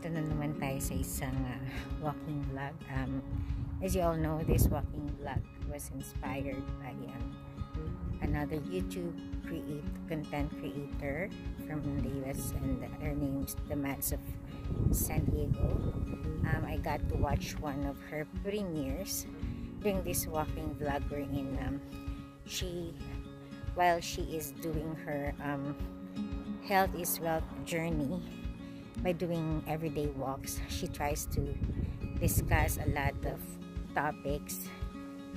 Ito na naman tayo sa isang uh, walking vlog. Um, as you all know, this walking vlog was inspired by um, another YouTube create content creator from the US and her name's The Mads of San Diego. Um, I got to watch one of her premieres during this walking vlog wherein um, she, while she is doing her um, health is wealth journey, by doing everyday walks, she tries to discuss a lot of topics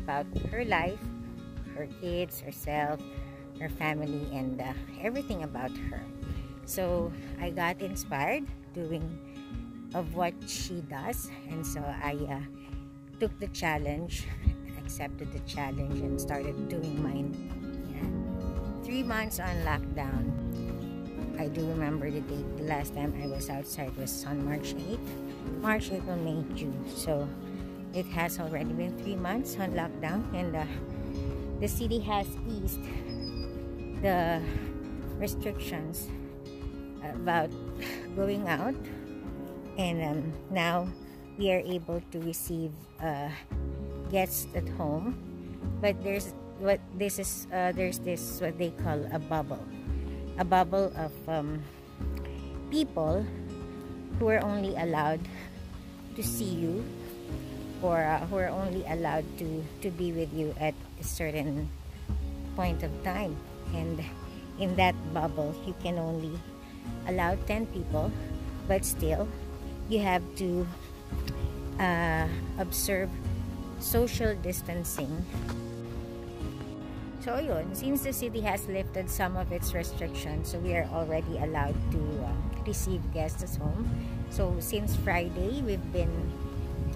about her life, her kids, herself, her family, and uh, everything about her. So I got inspired doing of what she does, and so I uh, took the challenge, accepted the challenge, and started doing mine. Yeah. Three months on lockdown I do remember the date. The last time I was outside was on March 8th. March, April, May, June. So it has already been three months on lockdown and uh, the city has eased the restrictions about going out and um, now we are able to receive uh, guests at home but there's what this is uh, there's this what they call a bubble a bubble of um, people who are only allowed to see you or uh, who are only allowed to to be with you at a certain point of time. And in that bubble you can only allow 10 people but still you have to uh, observe social distancing so yun, since the city has lifted some of its restrictions, so we are already allowed to uh, receive guests at home. So since Friday, we've been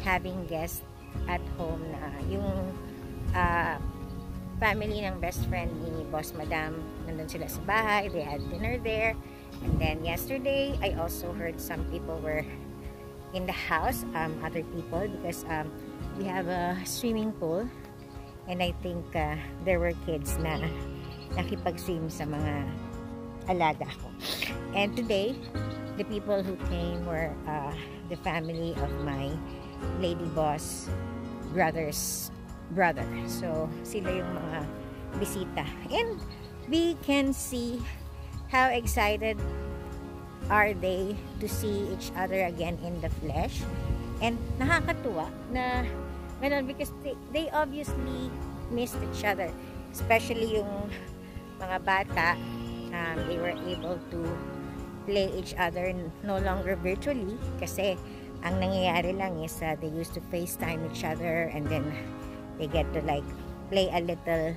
having guests at home na yung uh, family ng best friend ni Boss Madam, nandun sila sa bahay, they had dinner there. And then yesterday, I also heard some people were in the house, um, other people, because um, we have a swimming pool And I think uh, there were kids na nakipag-swim sa mga alaga ko. And today, the people who came were uh, the family of my lady boss brother's brother. So, sila yung mga bisita. And we can see how excited are they to see each other again in the flesh. And nakakatuwa na Ganun, because they, they obviously missed each other. Especially yung mga bata, um, they were able to play each other no longer virtually kasi ang nangyayari lang is uh, they used to FaceTime each other and then they get to like play a little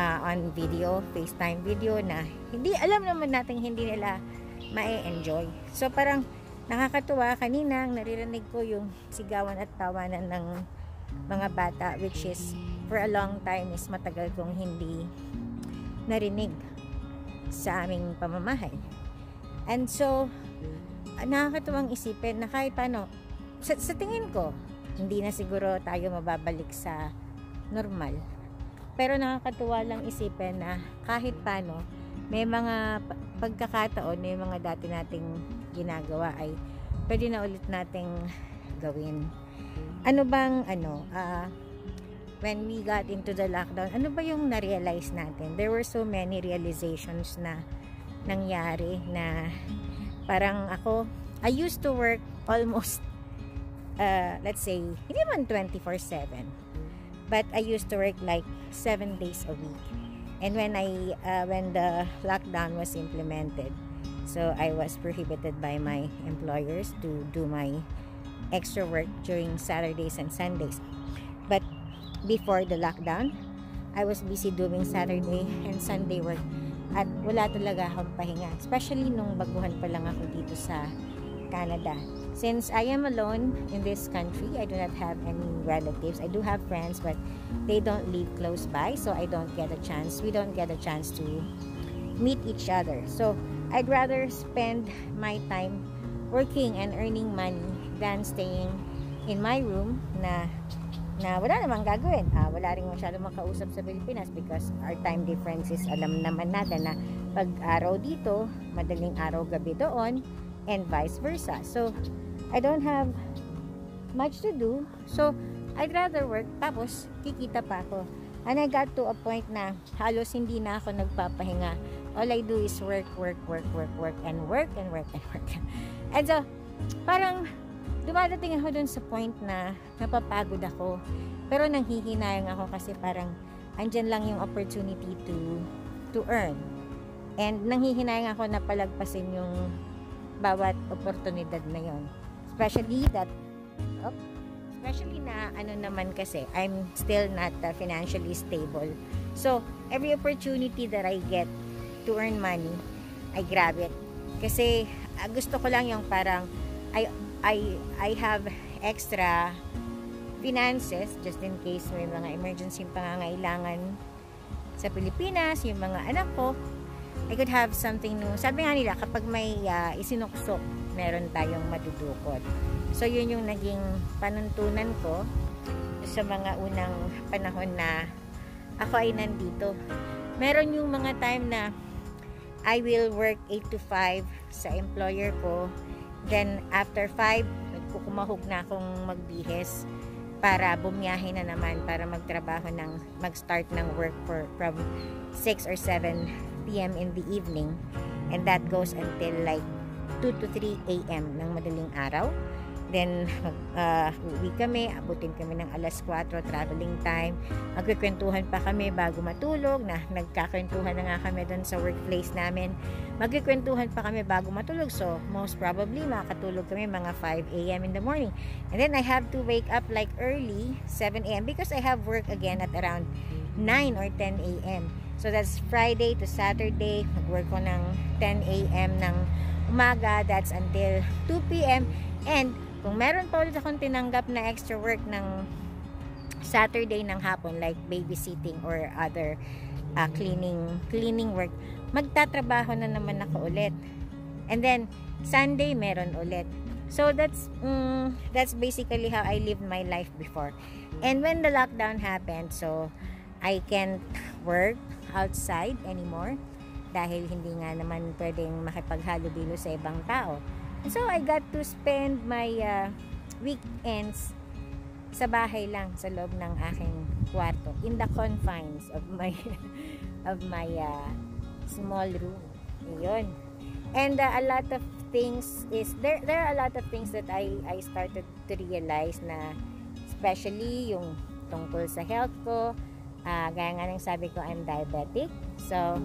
uh, on video, FaceTime video na hindi alam naman natin hindi nila ma-enjoy. So parang nakakatuwa kanina naririnig ko yung sigawan at tawanan ng mga bata which is for a long time is matagal kong hindi narinig sa aming pamamahay. And so, nakakatuwang isipin na kahit paano, sa, sa tingin ko, hindi na siguro tayo mababalik sa normal. Pero nakakatuwa lang isipin na kahit paano, may mga pagkakataon, may mga dati nating ginagawa ay pwede na ulit nating gawin ano bang ano uh, when we got into the lockdown ano ba yung na-realize natin? There were so many realizations na nangyari na parang ako I used to work almost uh, let's say hindi man 24/7 but I used to work like 7 days a week. And when I uh, when the lockdown was implemented so I was prohibited by my employers to do my extra work during Saturdays and Sundays. But before the lockdown, I was busy doing Saturday and Sunday work at wala talaga akong pahinga. Especially nung baguhan pa lang ako dito sa Canada. Since I am alone in this country, I do not have any relatives. I do have friends but they don't live close by so I don't get a chance. We don't get a chance to meet each other. So I'd rather spend my time working and earning money than staying in my room na na wala namang gagawin. Ah, wala rin masyado makausap sa Pilipinas because our time difference is alam naman natin na pag araw dito, madaling araw gabi doon and vice versa. So, I don't have much to do. So, I'd rather work. Tapos, kikita pa ako. And I got to a point na halos hindi na ako nagpapahinga. All I do is work, work, work, work, work, and work, and work, and work. And so, parang dumadating ako dun sa point na napapagod ako. Pero nanghihinayang ako kasi parang andyan lang yung opportunity to to earn. And nanghihinayang ako na palagpasin yung bawat oportunidad na yon. Especially that oh, especially na ano naman kasi I'm still not uh, financially stable. So, every opportunity that I get to earn money, I grab it. Kasi uh, gusto ko lang yung parang I I I have extra finances just in case may mga emergency pangangailangan sa Pilipinas, yung mga anak ko, I could have something new. Sabi nga nila, kapag may uh, isinuksok, meron tayong madudukot. So, yun yung naging panuntunan ko sa mga unang panahon na ako ay nandito. Meron yung mga time na I will work 8 to 5 sa employer ko. Then, after 5, nagkukumahog na akong magbihis para bumiyahe na naman para magtrabaho ng mag-start ng work for from 6 or 7 p.m. in the evening and that goes until like 2 to 3 a.m. ng madaling araw Then, uh, uwi kami, abutin kami ng alas 4, traveling time. Magkikwentuhan pa kami bago matulog, na nagkakwentuhan na nga kami doon sa workplace namin. Magkikwentuhan pa kami bago matulog. So, most probably, makakatulog kami mga 5 a.m. in the morning. And then, I have to wake up like early, 7 a.m. because I have work again at around 9 or 10 a.m. So, that's Friday to Saturday. Mag-work ko ng 10 a.m. ng umaga. That's until 2 p.m. And kung meron pa ulit akong tinanggap na extra work ng Saturday ng hapon like babysitting or other uh, cleaning cleaning work, magtatrabaho na naman ako ulit. And then Sunday meron ulit. So that's um, that's basically how I lived my life before. And when the lockdown happened, so I can't work outside anymore dahil hindi nga naman pwedeng makipaghalubilo sa ibang tao. So, I got to spend my uh, weekends sa bahay lang sa loob ng aking kwarto in the confines of my of my uh, small room. Ayun. And uh, a lot of things is there there are a lot of things that I I started to realize na especially yung tungkol sa health ko. Uh, gaya nga ng sabi ko, I'm diabetic. So,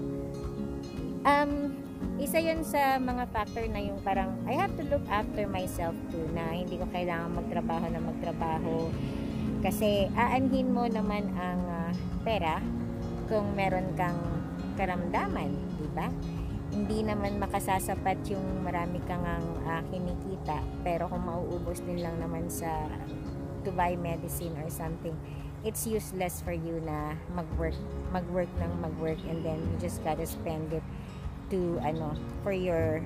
um, isa yun sa mga factor na yung parang I have to look after myself too na hindi ko kailangan magtrabaho na magtrabaho kasi aanhin mo naman ang uh, pera kung meron kang karamdaman, di ba? Hindi naman makasasapat yung marami kang ang uh, kinikita pero kung mauubos din lang naman sa to buy medicine or something it's useless for you na mag-work mag-work ng mag-work and then you just gotta spend it to ano for your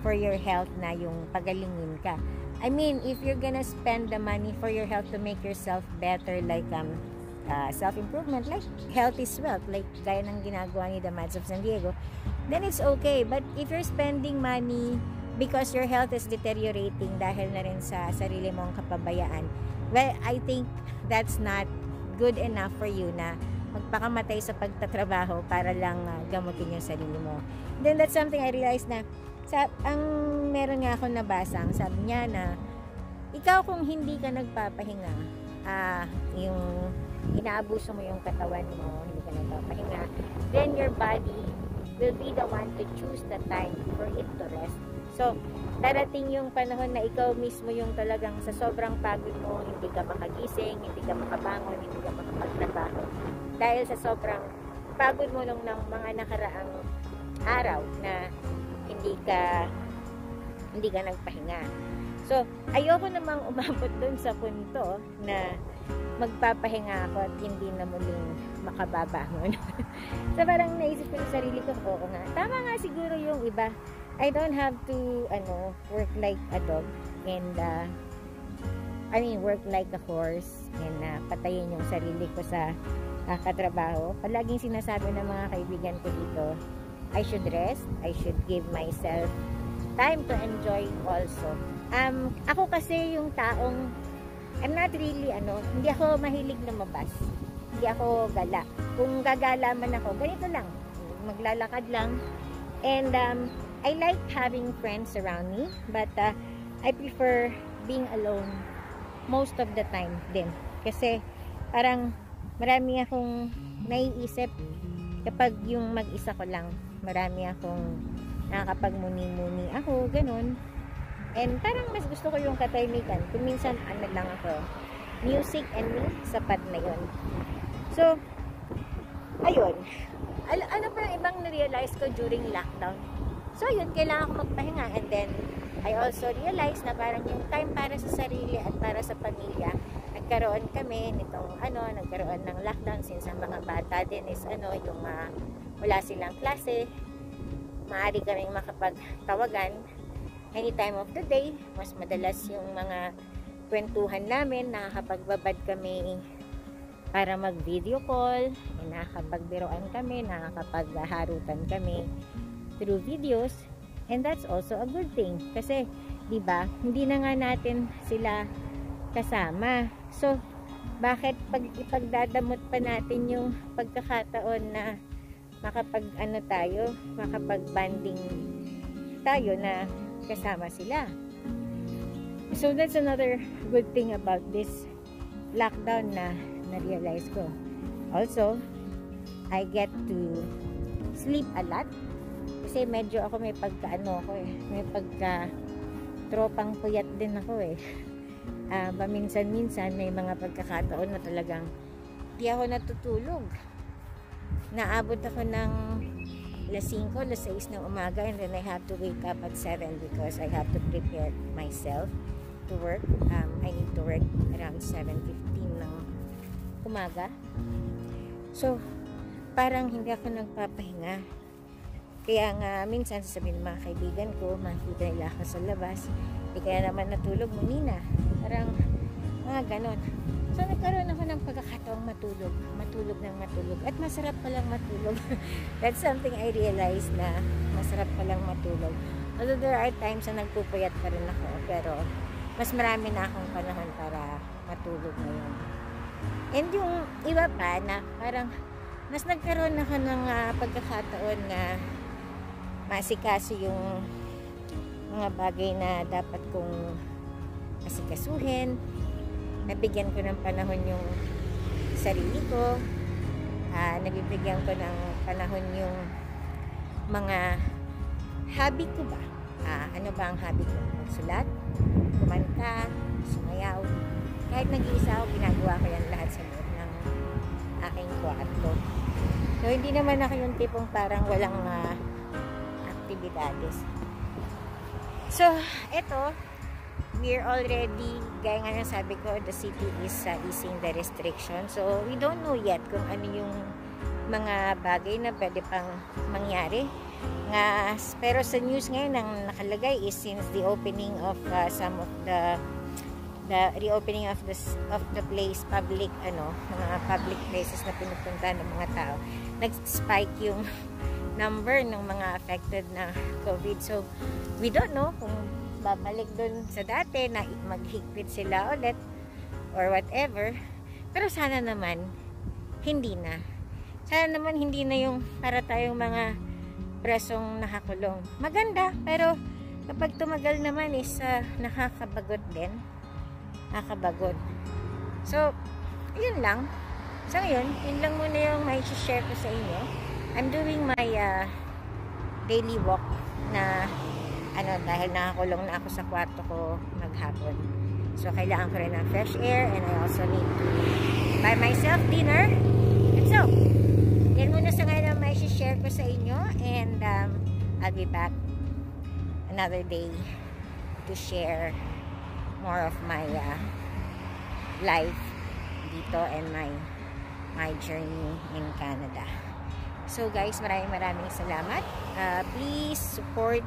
for your health na yung pagalingin ka. I mean, if you're gonna spend the money for your health to make yourself better like um uh, self-improvement, like health is wealth, like gaya ng ginagawa ni The Mads of San Diego, then it's okay. But if you're spending money because your health is deteriorating dahil na rin sa sarili mong kapabayaan, well, I think that's not good enough for you na magpakamatay sa pagtatrabaho para lang uh, gamutin yung sarili mo. Then that's something I realized na sa, ang meron nga ako nabasa, ang sabi niya na ikaw kung hindi ka nagpapahinga, ah, uh, yung inaabuso mo yung katawan mo, hindi ka nagpapahinga, then your body will be the one to choose the time for it to rest. So, darating yung panahon na ikaw mismo yung talagang sa sobrang pagod mo, hindi ka makagising, hindi ka makabangon, hindi ka makapagtrabaho dahil sa sobrang pagod mo nung ng mga nakaraang araw na hindi ka hindi ka nagpahinga. So, ayoko namang umabot dun sa punto na magpapahinga ako at hindi na muling makababangon. so, parang naisip ko sa sarili ko, oo nga. Tama nga siguro yung iba. I don't have to, ano, work like a dog and, uh, I mean, work like a horse and uh, patayin yung sarili ko sa katrabaho, palaging sinasabi ng mga kaibigan ko dito, I should rest, I should give myself time to enjoy also Um, ako kasi yung taong, I'm not really, ano, hindi ako mahilig na mabas. Hindi ako gala. Kung gagala man ako, ganito lang. Maglalakad lang. And um, I like having friends around me. But uh, I prefer being alone most of the time din. Kasi parang marami akong naiisip kapag yung mag-isa ko lang. Marami akong nakakapagmuni-muni ako, ganun. And parang mas gusto ko yung katahimikan. Kung minsan, ano lang ako, music and me, sapat na yun. So, ayun. Al ano pa ibang na-realize ko during lockdown? So, yun, kailangan ko magpahinga. And then, I also realized na parang yung time para sa sarili at para sa pamilya, nagkaroon kami nitong ano, nagkaroon ng lockdown since ang mga bata din is ano, yung uh, wala silang klase, maaari kaming makapagtawagan any time of the day. Mas madalas yung mga kwentuhan namin, nakakapagbabad kami para mag video call, nakakapagbiroan kami, nakakapagharutan kami through videos. And that's also a good thing. Kasi, di ba hindi na nga natin sila kasama. So, bakit pag ipagdadamot pa natin yung pagkakataon na makapag ano tayo, makapag banding tayo na kasama sila. So that's another good thing about this lockdown na na-realize ko. Also, I get to sleep a lot kasi medyo ako may pagka-ano ako eh, may pagka tropang puyat din ako eh. Uh, paminsan-minsan may mga pagkakataon na talagang di ako natutulog naabot ako ng alas 5, alas 6 ng umaga and then I have to wake up at 7 because I have to prepare myself to work. Um, I need to work around 7.15 ng umaga. So, parang hindi ako nagpapahinga. Kaya nga, minsan sasabihin ng mga kaibigan ko, makikita nila ako sa labas, hindi kaya naman natulog mo, Nina. Parang, mga ganon. So, nagkaroon ako ng pagkakataong matulog. Matulog ng matulog. At masarap palang matulog. That's something I realized na masarap palang matulog. Although there are times na nagpupuyat pa rin ako. Pero, mas marami na akong panahon para matulog ngayon. And yung iba pa na parang mas nagkaroon ako ng uh, pagkakataon na masikaso yung mga bagay na dapat kong asikasuhin. Nabigyan ko ng panahon yung sarili ko. Uh, nabibigyan ko ng panahon yung mga hobby ko ba? Uh, ano ba ang hobby ko? Magsulat kumanta kahit nag-iisa ako ginagawa ko yan lahat sa loob ng aking kwarto so hindi naman ako yung tipong parang walang uh, aktibidades so eto we're already, gaya nga ng sabi ko, the city is uh, easing the restriction. So, we don't know yet kung ano yung mga bagay na pwede pang mangyari. Nga, pero sa news ngayon, ang nakalagay is since the opening of uh, some of the the reopening of the of the place public ano mga public places na pinupunta ng mga tao nag-spike yung number ng mga affected na COVID so we don't know kung babalik dun sa dati na maghigpit sila ulit or whatever. Pero sana naman, hindi na. Sana naman hindi na yung para tayong mga presong nakakulong. Maganda, pero kapag tumagal naman is uh, nakakabagot din. Nakakabagot. So, yun lang. So, yun. Yun lang muna yung may share ko sa inyo. I'm doing my uh, daily walk na ano, dahil nakakulong na ako sa kwarto ko maghapon. So, kailangan ko rin ng fresh air and I also need to buy myself dinner. And so, yan muna sa ngayon ang may share ko sa inyo and um, I'll be back another day to share more of my uh, life dito and my my journey in Canada. So guys, maraming maraming salamat. Uh, please support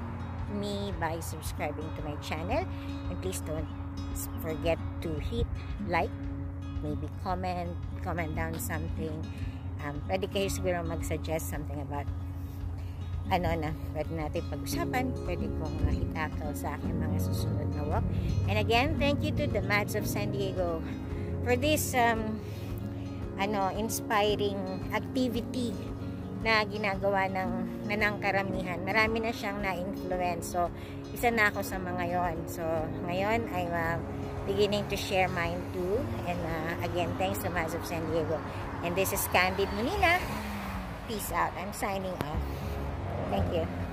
me by subscribing to my channel and please don't forget to hit like maybe comment comment down something um, pwede kayo siguro mag-suggest something about ano na, pwede natin pag-usapan, pwede kong itakal sa aking mga susunod na walk. And again, thank you to the Mads of San Diego for this um, ano, inspiring activity na ginagawa ng nanang karamihan. Marami na siyang na-influence. So, isa na ako sa mga yon. So, ngayon, I'm uh, beginning to share mine too. And uh, again, thanks to Mads of San Diego. And this is Candid Manila. Peace out. I'm signing off. Thank you.